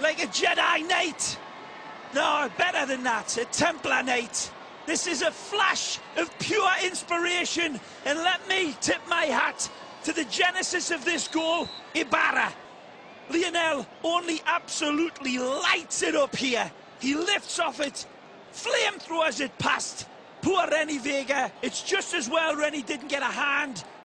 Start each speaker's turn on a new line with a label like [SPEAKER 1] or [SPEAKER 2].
[SPEAKER 1] like a Jedi Knight. No, better than that, a Templar Knight. This is a flash of pure inspiration, and let me tip my hat to the genesis of this goal, Ibarra. Lionel only absolutely lights it up here. He lifts off it, flamethrowers it past. Poor Rennie Vega. It's just as well Rennie didn't get a hand